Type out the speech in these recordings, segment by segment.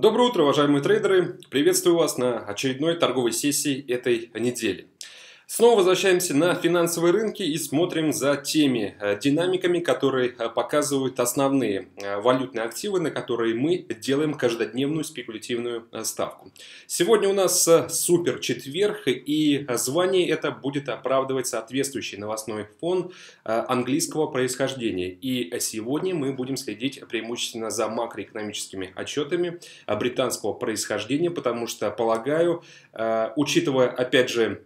Доброе утро, уважаемые трейдеры! Приветствую вас на очередной торговой сессии этой недели. Снова возвращаемся на финансовые рынки и смотрим за теми э, динамиками, которые э, показывают основные э, валютные активы, на которые мы делаем каждодневную спекулятивную ставку. Сегодня у нас супер четверг и звание это будет оправдывать соответствующий новостной фон английского происхождения. И сегодня мы будем следить преимущественно за макроэкономическими отчетами британского происхождения, потому что, полагаю, учитывая, опять же,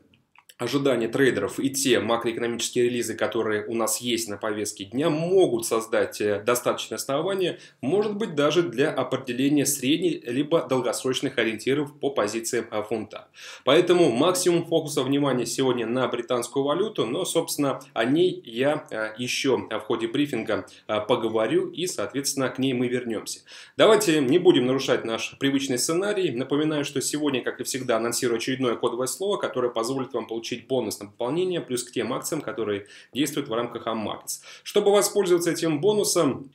ожидания трейдеров и те макроэкономические релизы, которые у нас есть на повестке дня, могут создать э, достаточное основание, может быть даже для определения средних либо долгосрочных ориентиров по позициям э, фунта. Поэтому максимум фокуса внимания сегодня на британскую валюту, но собственно о ней я э, еще в ходе брифинга поговорю и соответственно к ней мы вернемся. Давайте не будем нарушать наш привычный сценарий. Напоминаю, что сегодня, как и всегда, анонсирую очередное кодовое слово, которое позволит вам получить получить бонус на пополнение, плюс к тем акциям, которые действуют в рамках Ammax. Чтобы воспользоваться этим бонусом,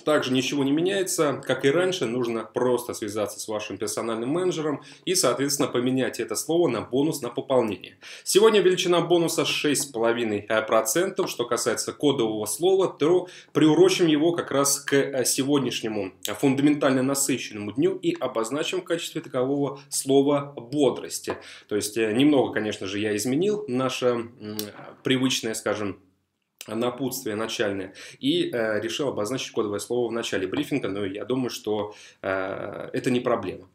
также ничего не меняется, как и раньше, нужно просто связаться с вашим персональным менеджером и, соответственно, поменять это слово на бонус на пополнение. Сегодня величина бонуса 6,5%. Что касается кодового слова, то приурочим его как раз к э, сегодняшнему фундаментально насыщенному дню и обозначим в качестве такового слова бодрости. То есть, э, немного, конечно же, я изменил наше привычное, скажем, напутствие начальное и э, решил обозначить кодовое слово в начале брифинга, но я думаю, что э, это не проблема.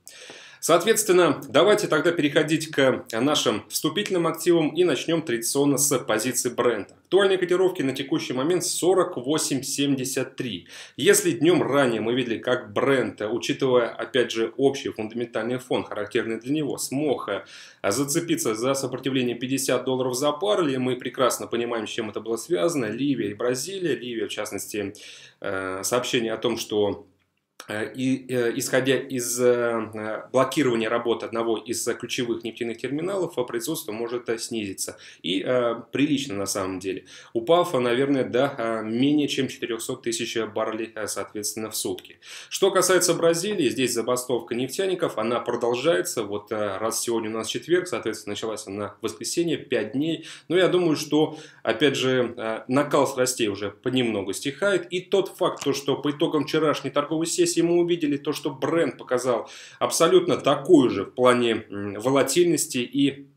Соответственно, давайте тогда переходить к нашим вступительным активам и начнем традиционно с позиции бренда. Актуальные котировки на текущий момент 48.73. Если днем ранее мы видели, как бренд, учитывая, опять же, общий фундаментальный фон, характерный для него, смог э, зацепиться за сопротивление 50 долларов за баррель, и мы прекрасно понимаем, с чем это было связано, Ливия и Бразилия. Ливия, в частности, э, сообщение о том, что и э, исходя из э, блокирования работы одного из ключевых нефтяных терминалов, производство может снизиться. И прилично на самом деле. Упав, наверное, до менее чем 400 тысяч баррелей, соответственно, в сутки. Что касается Бразилии, здесь забастовка нефтяников, она продолжается. Вот раз сегодня у нас четверг, соответственно, началась она в воскресенье, 5 дней. Но я думаю, что, опять же, накал страстей уже понемногу стихает. И тот факт, то, что по итогам вчерашней торговой сессии если мы увидели то, что бренд показал абсолютно такую же в плане волатильности и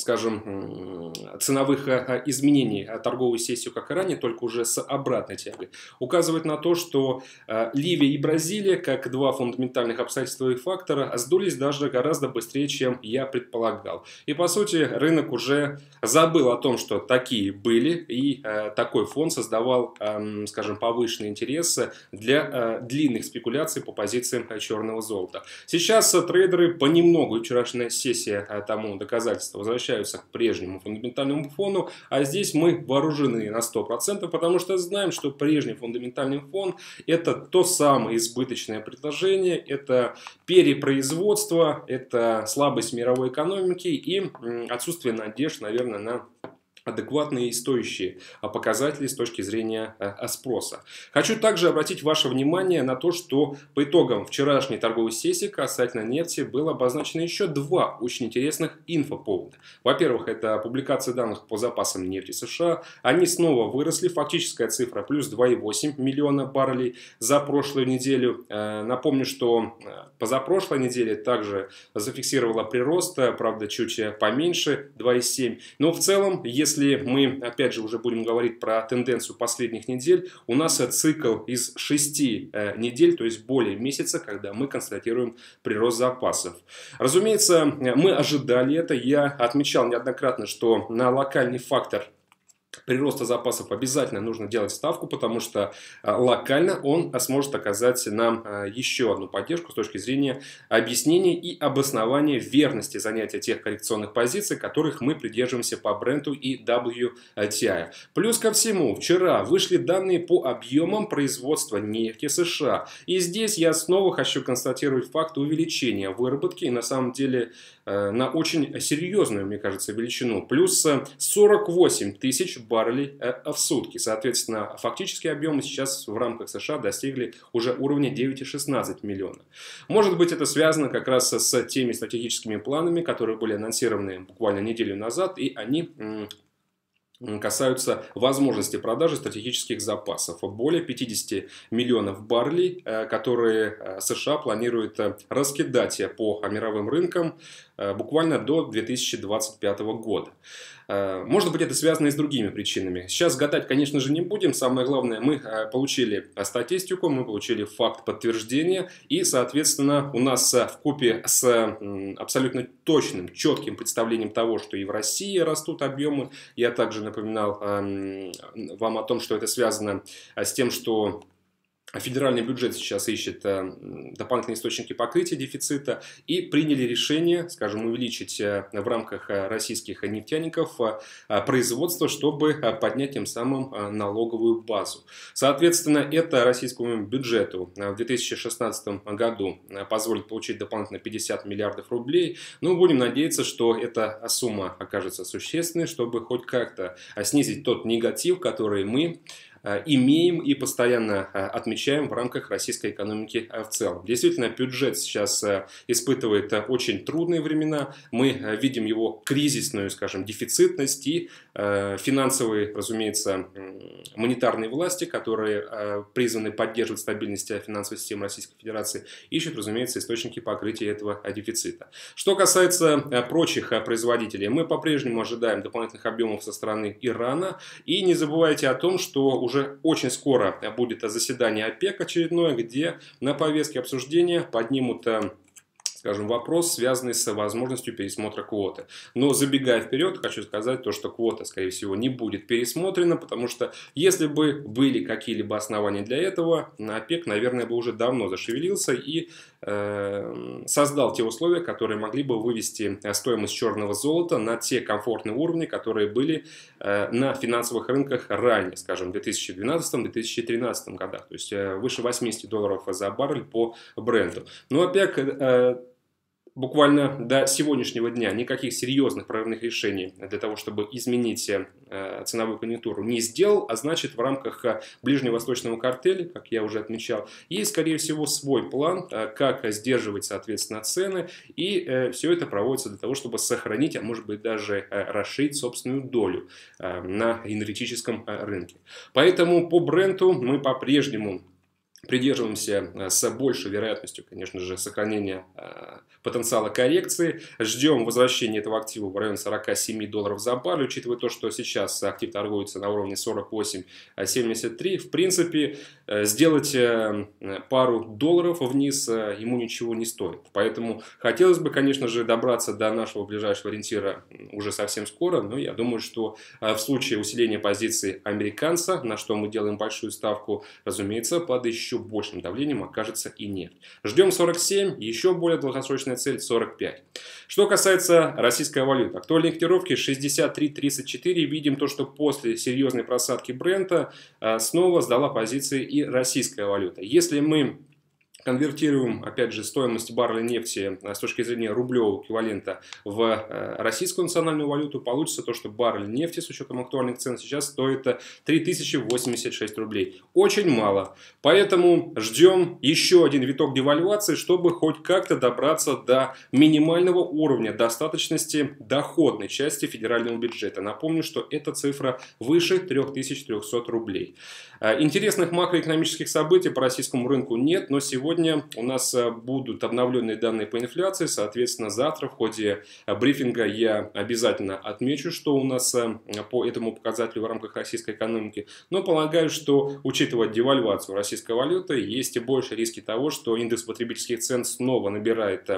скажем, ценовых э, э, изменений э, торговой сессию, как и ранее, только уже с обратной тягой, указывает на то, что Ливия и Бразилия, как два фундаментальных обстоятельства и фактора, сдулись даже гораздо быстрее, чем я предполагал. И, по сути, рынок уже забыл о том, что такие были, и такой фон создавал, эм, скажем, повышенный интерес для длинных спекуляций по позициям черного золота. Сейчас трейдеры понемногу, вчерашняя сессия тому доказательство возвращаются возвращаются к прежнему фундаментальному фону, а здесь мы вооружены на 100%, потому что знаем, что прежний фундаментальный фон это то самое избыточное предложение, это перепроизводство, это слабость мировой экономики и отсутствие надежд, наверное, на адекватные и стоящие а, показатели с точки зрения э, э, спроса. Хочу также обратить ваше внимание на то, что по итогам вчерашней торговой сессии касательно нефти было обозначено еще два очень интересных инфоповода. Во-первых, это публикация данных по запасам нефти США. Они снова выросли, фактическая цифра плюс 2,8 миллиона баррелей за прошлую неделю. Э, напомню, что позапрошлой неделе также зафиксировала прирост, правда чуть поменьше, 2,7. Но в целом, если если мы, опять же, уже будем говорить про тенденцию последних недель, у нас цикл из 6 э, недель, то есть более месяца, когда мы констатируем прирост запасов. Разумеется, мы ожидали это. Я отмечал неоднократно, что на локальный фактор прироста запасов обязательно нужно делать ставку, потому что а, локально он сможет оказать нам а, еще одну поддержку с точки зрения объяснения и обоснования верности занятия тех коррекционных позиций, которых мы придерживаемся по бренду и WTI. Плюс ко всему, вчера вышли данные по объемам производства нефти США. И здесь я снова хочу констатировать факт увеличения выработки. И на самом деле на очень серьезную, мне кажется, величину. Плюс 48 тысяч баррелей в сутки. Соответственно, фактические объемы сейчас в рамках США достигли уже уровня 9,16 миллиона. Может быть, это связано как раз с теми стратегическими планами, которые были анонсированы буквально неделю назад, и они касаются возможности продажи стратегических запасов. Более 50 миллионов баррелей, э, которые э, США планируют э, раскидать по мировым рынкам буквально до 2025 года. Может быть, это связано и с другими причинами. Сейчас гадать, конечно же, не будем. Самое главное, мы получили статистику, мы получили факт подтверждения. И, соответственно, у нас в купе с абсолютно точным, четким представлением того, что и в России растут объемы. Я также напоминал вам о том, что это связано с тем, что Федеральный бюджет сейчас ищет э, дополнительные источники покрытия дефицита и приняли решение, скажем, увеличить э, в рамках э, российских нефтяников производство, чтобы поднять тем самым налоговую базу. Соответственно, это российскому бюджету в 2016 году позволит получить дополнительно 50 миллиардов рублей. Но будем надеяться, что эта сумма окажется существенной, чтобы хоть как-то снизить тот негатив, который мы имеем и постоянно э, отмечаем в рамках российской экономики э, в целом. Действительно, бюджет сейчас испытывает очень трудные времена. Мы видим его кризисную, скажем, дефицитность и финансовые, разумеется, монетарные власти, которые призваны поддерживать стабильность финансовой системы Российской Федерации, ищут, разумеется, источники покрытия этого дефицита. Что касается прочих производителей, мы по-прежнему ожидаем дополнительных объемов со стороны Ирана. И не забывайте о том, что уже очень скоро будет заседание ОПЕК очередное, где на повестке обсуждения поднимут э, скажем, вопрос, связанный с возможностью пересмотра квоты. Но забегая вперед, хочу сказать то, что квота, скорее всего, не будет пересмотрена, потому что если бы были какие-либо основания для этого, ОПЕК, наверное, бы уже давно зашевелился и э, создал те условия, которые могли бы вывести стоимость черного золота на те комфортные уровни, которые были э, на финансовых рынках ранее, скажем, в 2012-2013 годах, то есть э, выше 80 долларов за баррель по бренду. Но ОПЕК э, буквально до сегодняшнего дня никаких серьезных прорывных решений для того, чтобы изменить э, ценовую конъюнктуру не сделал, а значит в рамках э, ближневосточного картеля, как я уже отмечал, есть, скорее всего, свой план, э, как сдерживать, соответственно, цены, и все это проводится для того, чтобы сохранить, а может быть даже расширить собственную долю на энергетическом рынке. Поэтому по бренду мы по-прежнему придерживаемся э, с большей вероятностью, конечно же, сохранения э, потенциала коррекции. Ждем возвращения этого актива в район 47 долларов за баррель, учитывая то, что сейчас актив торгуется на уровне 48-73. В принципе, э, сделать пару долларов вниз ему ничего не стоит. Поэтому хотелось бы, конечно же, добраться до нашего ближайшего ориентира уже совсем скоро, но я думаю, что в случае усиления позиции американца, на что мы делаем большую ставку, разумеется, под еще еще большим давлением окажется и нефть. Ждем 47, еще более долгосрочная цель 45. Что касается российской валюты. Актуальные котировки 63.34. Видим то, что после серьезной просадки бренда а, снова сдала позиции и российская валюта. Если мы конвертируем, опять же, стоимость барреля нефти э, с точки зрения рублевого эквивалента в э, российскую национальную валюту, получится то, что баррель нефти с учетом актуальных цен сейчас стоит 3086 э, рублей. Очень мало. Поэтому ждем еще один виток девальвации, чтобы хоть как-то добраться до минимального уровня достаточности доходной части федерального бюджета. Напомню, что эта цифра выше 3300 рублей. Интересных макроэкономических событий по российскому рынку нет, но сегодня Сегодня у нас э, будут обновленные данные по инфляции, соответственно, завтра в ходе э, брифинга я обязательно отмечу, что у нас э, по этому показателю в рамках российской экономики, но полагаю, что учитывая девальвацию российской валюты, есть и больше риски того, что индекс потребительских цен снова набирает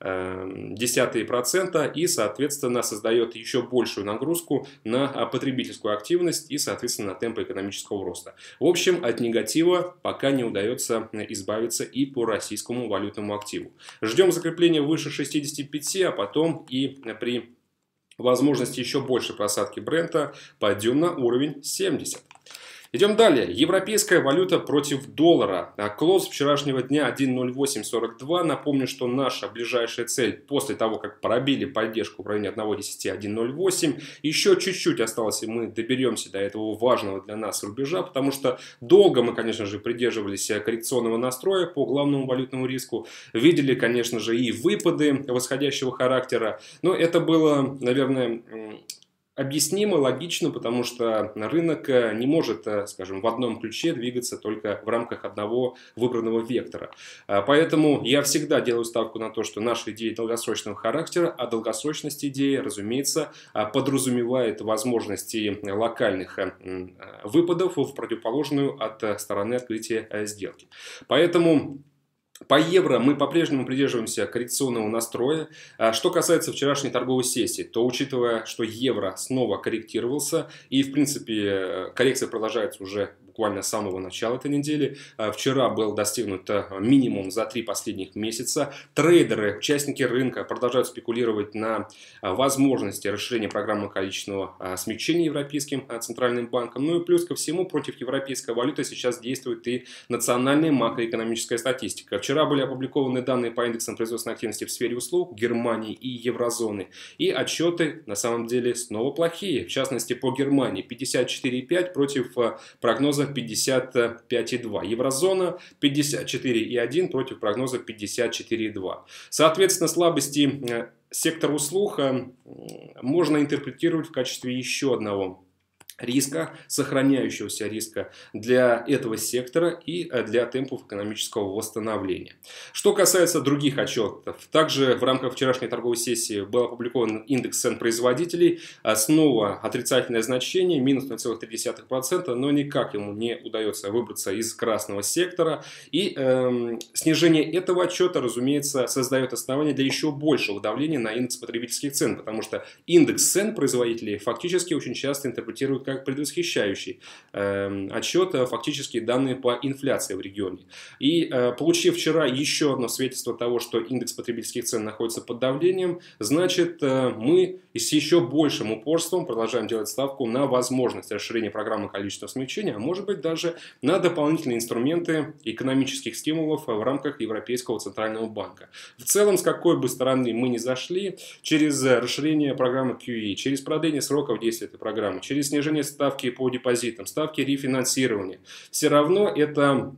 десятые процента и, соответственно, создает еще большую нагрузку на потребительскую активность и, соответственно, на темпы экономического роста. В общем, от негатива пока не удается избавиться и по российскому валютному активу. Ждем закрепления выше 65, а потом и при возможности еще больше просадки бренда пойдем на уровень 70. Идем далее. Европейская валюта против доллара. А, клоз вчерашнего дня 1.0842. Напомню, что наша ближайшая цель после того, как пробили поддержку в районе 1.10, 1.08. Еще чуть-чуть осталось, и мы доберемся до этого важного для нас рубежа, потому что долго мы, конечно же, придерживались коррекционного настроя по главному валютному риску. Видели, конечно же, и выпады восходящего характера. Но это было, наверное, объяснимо, логично, потому что рынок э, не может, э, скажем, в одном ключе двигаться только в рамках одного выбранного вектора. А, поэтому я всегда делаю ставку на то, что наши идеи долгосрочного характера, а долгосрочность идеи, разумеется, а, подразумевает возможности локальных э, выпадов в противоположную от стороны открытия сделки. Поэтому по евро мы по-прежнему придерживаемся коррекционного настроя. А что касается вчерашней торговой сессии, то учитывая, что евро снова корректировался и в принципе коррекция продолжается уже буквально с самого начала этой недели. А, вчера был достигнут а, минимум за три последних месяца. Трейдеры, участники рынка продолжают спекулировать на а, возможности расширения программы количественного смягчения Европейским Центральным банком. Ну и плюс ко всему против европейской валюты сейчас действует и национальная макроэкономическая статистика. Вчера были опубликованы данные по индексам производственной активности в сфере услуг Германии и еврозоны. И отчеты на самом деле снова плохие. В частности по Германии 54,5 против прогноза 55,2. Еврозона 54,1 против прогноза 54,2. Соответственно, слабости э, сектора услуг э, можно интерпретировать в качестве еще одного риска, сохраняющегося риска для этого сектора и э, для темпов экономического восстановления. Что касается других отчетов, также в рамках вчерашней торговой сессии был опубликован индекс цен производителей, снова отрицательное значение, минус 0,3%, но никак ему не удается выбраться из красного сектора. И э, снижение этого отчета, разумеется, создает основание для еще большего давления на индекс потребительских цен, потому что индекс цен производителей фактически очень часто интерпретируют как предвосхищающий э, отчет, э, фактически данные по инфляции в регионе. И э, получив вчера еще одно свидетельство того, что индекс потребительских цен находится под давлением, значит э, мы с еще большим упорством продолжаем делать ставку на возможность расширения программы количественного смягчения, а может быть даже на дополнительные инструменты экономических стимулов в рамках Европейского центрального банка. В целом, с какой бы стороны мы ни зашли, через расширение программы QE, через продление сроков действия этой программы, через снижение снижение ставки по депозитам, ставки рефинансирования. Все равно это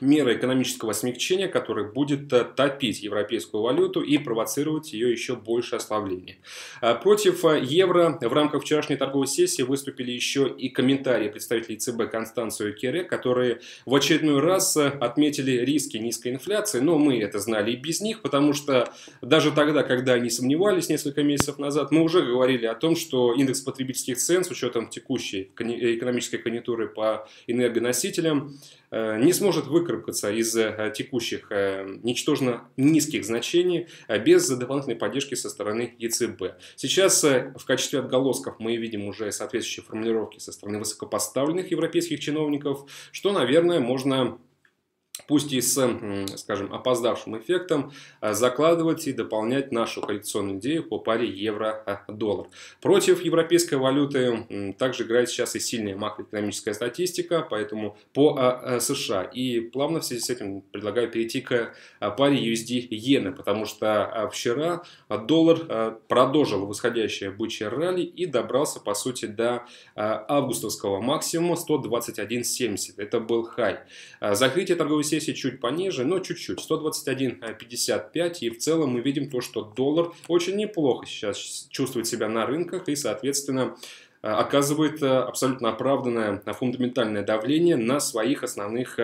мера экономического смягчения, который будет э, топить европейскую валюту и провоцировать ее еще больше ослабление. А против э, евро в рамках вчерашней торговой сессии выступили еще и комментарии представителей ЦБ Констанцию Кере, которые в очередной раз э, отметили риски низкой инфляции, но мы это знали и без них, потому что даже тогда, когда они сомневались несколько месяцев назад, мы уже говорили о том, что индекс потребительских цен с учетом текущей экономической конъюнктуры по энергоносителям Э, не сможет выкарабкаться из э, текущих э, ничтожно низких значений без дополнительной поддержки со стороны ЕЦБ. Сейчас в качестве отголосков мы видим уже соответствующие формулировки со стороны высокопоставленных европейских чиновников, что, наверное, можно пусть и с, скажем, опоздавшим эффектом, а, закладывать и дополнять нашу коррекционную идею по паре евро-доллар. Против европейской валюты также играет сейчас и сильная макроэкономическая статистика, поэтому по а, а, США. И плавно в связи с этим предлагаю перейти к паре USD-иены, потому что вчера доллар продолжил восходящее бычье ралли и добрался, по сути, до августовского максимума 121.70. Это был хай. Закрытие торговой сессии чуть пониже, но чуть-чуть, 121.55. И в целом мы видим то, что доллар очень неплохо сейчас чувствует себя на рынках и, соответственно, э, оказывает э, абсолютно оправданное э, фундаментальное давление на своих основных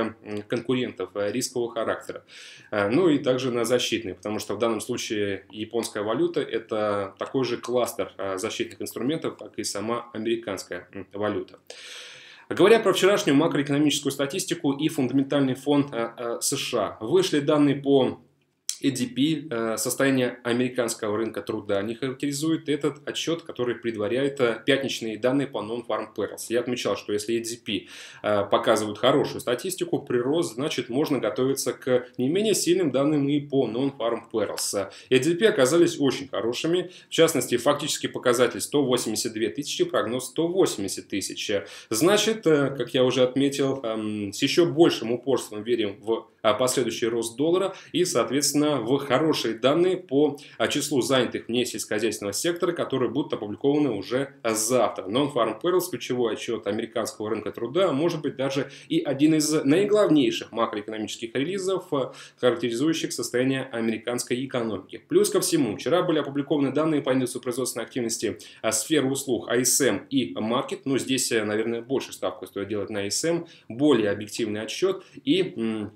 конкурентов рискового характера. Ну и также на защитные, потому что в данном случае японская валюта это такой же кластер защитных инструментов, как и сама американская валюта. Говоря про вчерашнюю макроэкономическую статистику и фундаментальный фонд э, э, США, вышли данные по ADP э, состояние американского рынка труда не характеризует этот отчет, который предваряет э, пятничные данные по Non-Farm Payrolls. Я отмечал, что если ADP э, показывают хорошую статистику, прирост, значит можно готовиться к не менее сильным данным и по Non-Farm Payrolls. ADP оказались очень хорошими, в частности фактический показатель 182 тысячи, прогноз 180 тысяч. Значит, как я уже отметил, эм, с еще большим упорством верим в последующий рост доллара и, соответственно, в хорошие данные по а, числу занятых вне сельскохозяйственного сектора, которые будут опубликованы уже завтра. Non-Farm Payrolls, ключевой отчет американского рынка труда, может быть даже и один из наиглавнейших макроэкономических релизов, а, характеризующих состояние американской экономики. Плюс ко всему, вчера были опубликованы данные по индексу производственной активности а, сферы услуг ISM и Market. Ну, здесь, наверное, больше ставку стоит делать на ISM, более объективный отчет и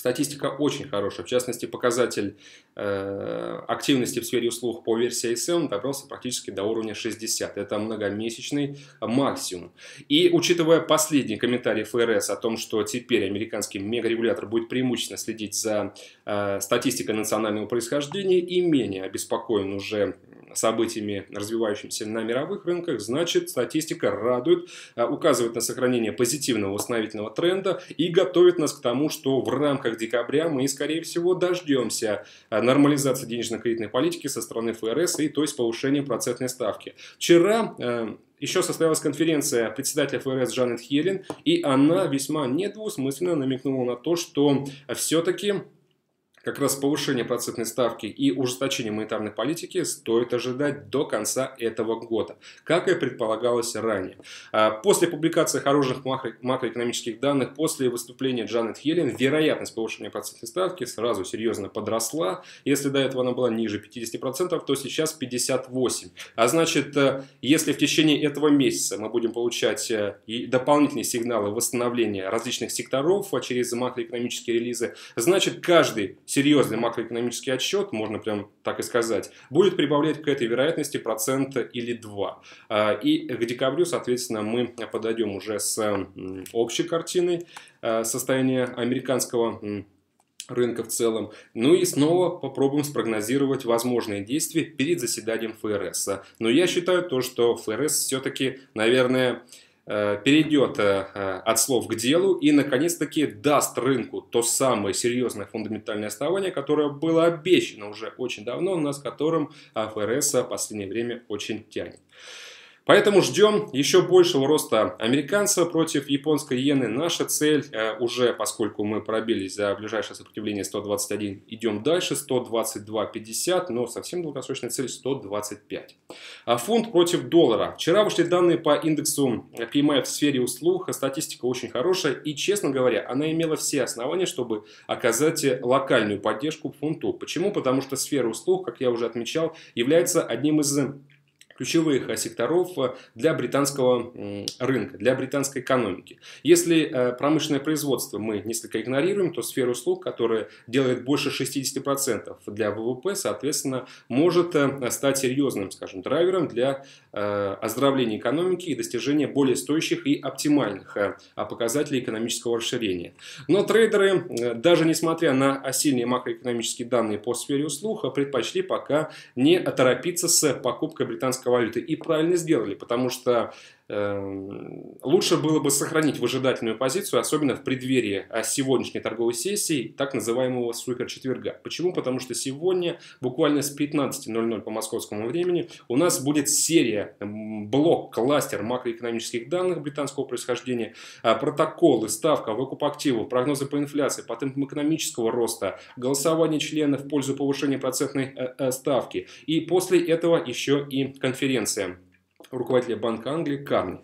Статистика очень хорошая. В частности, показатель э, активности в сфере услуг по версии ISM добрался практически до уровня 60. Это многомесячный максимум. И учитывая последний комментарий ФРС о том, что теперь американский мегарегулятор будет преимущественно следить за э, статистикой национального происхождения и менее обеспокоен уже событиями, развивающимися на мировых рынках, значит, статистика радует, а, указывает на сохранение позитивного восстановительного тренда и готовит нас к тому, что в рамках декабря мы, скорее всего, дождемся а, нормализации денежно-кредитной политики со стороны ФРС и то есть повышения процентной ставки. Вчера а, еще состоялась конференция председателя ФРС Джанет Хелен, и она весьма недвусмысленно намекнула на то, что все-таки как раз повышение процентной ставки и ужесточение монетарной политики стоит ожидать до конца этого года, как и предполагалось ранее. А, после публикации хороших макро макроэкономических данных, после выступления Джанет Йеллен, вероятность повышения процентной ставки сразу серьезно подросла. Если до этого она была ниже 50%, то сейчас 58%. А значит, э, если в течение этого месяца мы будем получать э, и дополнительные сигналы восстановления различных секторов через макроэкономические релизы, значит каждый серьезный макроэкономический отчет, можно прям так и сказать, будет прибавлять к этой вероятности процента или два. А, и к декабрю, соответственно, мы подойдем уже с общей картиной а, состояния американского рынка в целом. Ну и снова попробуем спрогнозировать возможные действия перед заседанием ФРС. Но я считаю то, что ФРС все-таки, наверное, перейдет э, э, от слов к делу и, наконец-таки, даст рынку то самое серьезное фундаментальное основание, которое было обещано уже очень давно, но с которым ФРС в последнее время очень тянет. Поэтому ждем еще большего роста американцев против японской иены. Наша цель э, уже, поскольку мы пробились за ближайшее сопротивление 121, идем дальше 122.50, но совсем долгосрочная цель 125. А фунт против доллара. Вчера вышли данные по индексу PMI в сфере услуг. Статистика очень хорошая и, честно говоря, она имела все основания, чтобы оказать локальную поддержку фунту. Почему? Потому что сфера услуг, как я уже отмечал, является одним из ключевых э, секторов э, для британского рынка, для британской экономики. Если э, промышленное производство мы несколько игнорируем, то сфера услуг, которая делает больше 60% для ВВП, соответственно, может стать серьезным, скажем, драйвером для оздоровления экономики и достижения более стоящих и оптимальных показателей экономического расширения. Но трейдеры, даже несмотря на сильные макроэкономические данные по сфере услуг, предпочли пока не торопиться с покупкой британского валюты. И правильно сделали, потому что лучше было бы сохранить выжидательную позицию, особенно в преддверии а, сегодняшней торговой сессии, так называемого супер-четверга. Почему? Потому что сегодня, буквально с 15.00 по московскому времени, у нас будет серия, блок, кластер макроэкономических данных британского происхождения, а, протоколы, ставка, выкуп активов, прогнозы по инфляции, по темпам экономического роста, голосование членов в пользу повышения процентной э, э, ставки. И после этого еще и конференция руководителя Банка Англии Карни.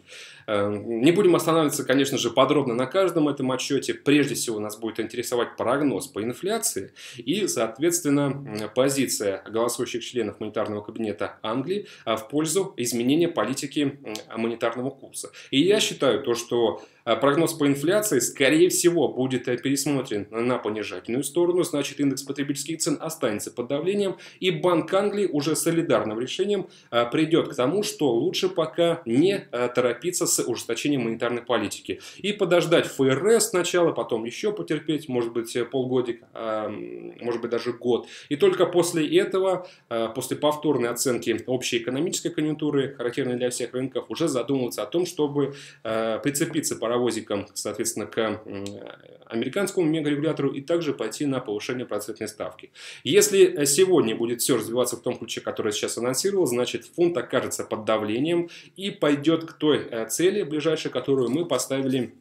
Эм, не будем останавливаться, конечно же, подробно на каждом этом отчете. Прежде всего нас будет интересовать прогноз по инфляции и, соответственно, позиция голосующих членов монетарного кабинета Англии а, в пользу изменения политики монетарного курса. И я считаю то, что а прогноз по инфляции, скорее всего, будет э, пересмотрен на понижательную сторону, значит индекс потребительских цен останется под давлением, и Банк Англии уже солидарным решением а, придет к тому, что лучше пока не торопиться с с ужесточением монетарной политики. И подождать ФРС сначала, потом еще потерпеть, может быть, полгодик, а, может быть, даже год. И только после этого, а, после повторной оценки общей экономической конъюнктуры, характерной для всех рынков, уже задумываться о том, чтобы прицепиться паровозиком, соответственно, к американскому мегарегулятору и также пойти на повышение процентной ставки. Если сегодня будет все развиваться в том ключе, который сейчас анонсировал, значит фунт окажется под давлением и пойдет к той э, цели ближайшей, которую мы поставили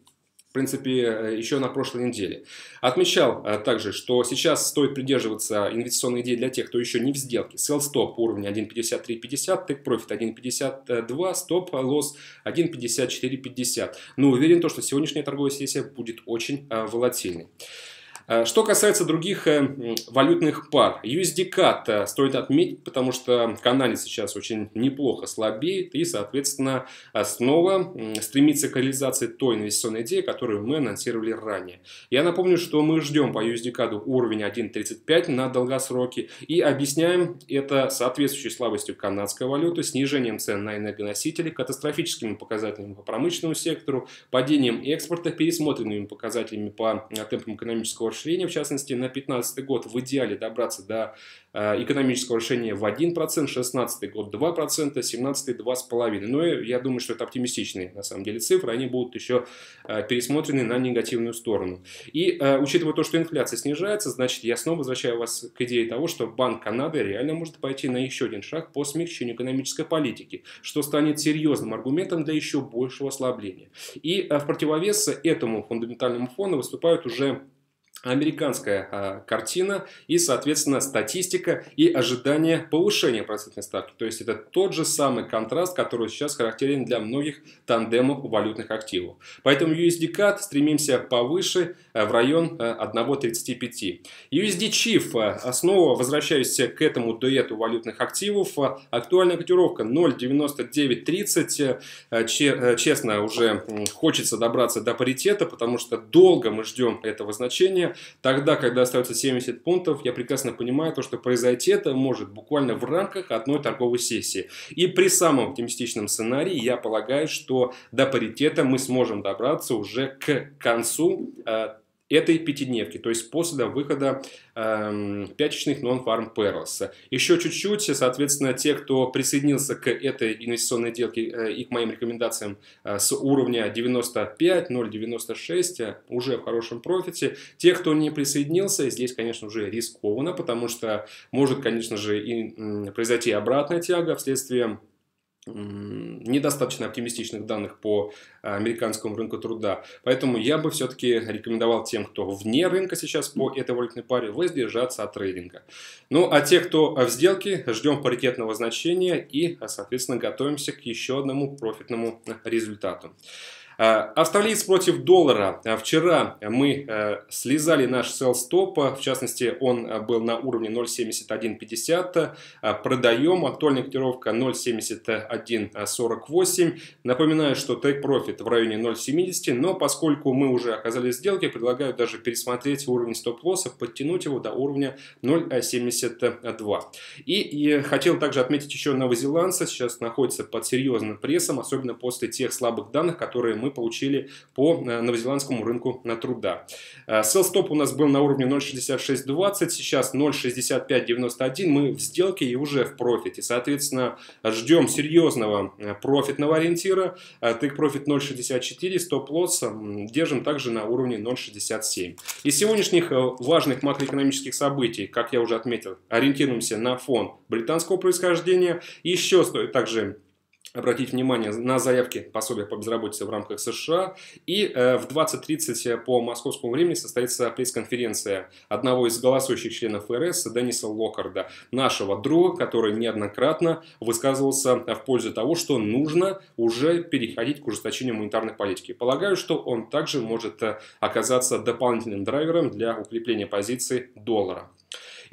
в принципе, э, еще на прошлой неделе. Отмечал э, также, что сейчас стоит придерживаться инвестиционной идеи для тех, кто еще не в сделке. Sell stop уровня 1.5350, take profit 1.52, stop loss 1.5450. Но уверен, то, что сегодняшняя торговая сессия будет очень волатильной. Э, что касается других э, валютных пар, USD-CAD э, стоит отметить, потому что канале сейчас очень неплохо слабеет и, соответственно, снова стремится к реализации той инвестиционной идеи, которую мы анонсировали ранее. Я напомню, что мы ждем по USD-CAD уровень 1.35 на долгосроке и объясняем это соответствующей слабостью канадской валюты, снижением цен на энергоносители, катастрофическими показателями по промышленному сектору, падением экспорта, пересмотренными показателями по темпам экономического расширения, в частности, на 2015 год в идеале добраться до э, экономического решения в 1%, 16 год 2%, 17 2,5%. Но я думаю, что это оптимистичные на самом деле цифры, они будут еще э, пересмотрены на негативную сторону. И э, учитывая то, что инфляция снижается, значит, я снова возвращаю вас к идее того, что Банк Канады реально может пойти на еще один шаг по смягчению экономической политики, что станет серьезным аргументом для еще большего ослабления. И в противовес этому фундаментальному фону выступают уже американская а, картина и, соответственно, статистика и ожидание повышения процентной ставки. То есть это тот же самый контраст, который сейчас характерен для многих тандемов валютных активов. Поэтому USD-CAD стремимся повыше а, в район 1.35. USD Chief, снова возвращаюсь к этому дуэту валютных активов, актуальная котировка 0.9930. Честно, уже хочется добраться до паритета, потому что долго мы ждем этого значения. Тогда, когда остается 70 пунктов, я прекрасно понимаю, то, что произойти это может буквально в рамках одной торговой сессии. И при самом оптимистичном сценарии я полагаю, что до паритета мы сможем добраться уже к концу э, этой пятидневки, то есть после выхода э, пятичных non-farm perils. Еще чуть-чуть, соответственно, те, кто присоединился к этой инвестиционной сделке э, и к моим рекомендациям э, с уровня 95, 0,96, э, уже в хорошем профите. Те, кто не присоединился, здесь, конечно, уже рискованно, потому что может, конечно же, и произойти обратная тяга вследствие недостаточно оптимистичных данных по а, американскому рынку труда. Поэтому я бы все-таки рекомендовал тем, кто вне рынка сейчас по этой валютной паре, воздержаться от трейдинга. Ну, а те, кто в сделке, ждем паритетного значения и, соответственно, готовимся к еще одному профитному результату. Э, австралиец против доллара. Э, вчера мы э, слезали наш sell стоп, в частности он был на уровне 0.7150, продаем, актуальная котировка 0.7148. Напоминаю, что take profit в районе 0.70, но поскольку мы уже оказались в сделке, предлагаю даже пересмотреть уровень стоп-лосса, подтянуть его до уровня 0.72. И, и хотел также отметить еще новозеландца, сейчас находится под серьезным прессом, особенно после тех слабых данных, которые мы мы получили по э, новозеландскому рынку на труда. Селл-стоп у нас был на уровне 0.6620, сейчас 0.6591. Мы в сделке и уже в профите. Соответственно, ждем серьезного э, профитного ориентира. Take profit 0.64, стоп-лосс держим также на уровне 0.67. Из сегодняшних э, важных макроэкономических событий, как я уже отметил, ориентируемся на фон британского происхождения. Еще стоит также обратить внимание на заявки пособия по безработице в рамках США. И э, в 20.30 по московскому времени состоится пресс-конференция одного из голосующих членов ФРС Дениса Локарда, нашего друга, который неоднократно высказывался в пользу того, что нужно уже переходить к ужесточению монетарной политики. Полагаю, что он также может э, оказаться дополнительным драйвером для укрепления позиции доллара.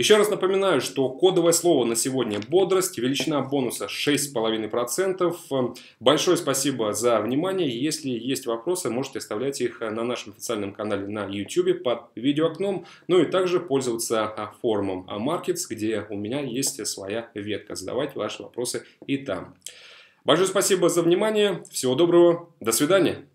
Еще раз напоминаю, что кодовое слово на сегодня бодрость, величина бонуса 6,5%. Большое спасибо за внимание. Если есть вопросы, можете оставлять их на нашем официальном канале на YouTube под видеоокном. Ну и также пользоваться форумом Markets, где у меня есть своя ветка. Задавать ваши вопросы и там. Большое спасибо за внимание. Всего доброго. До свидания.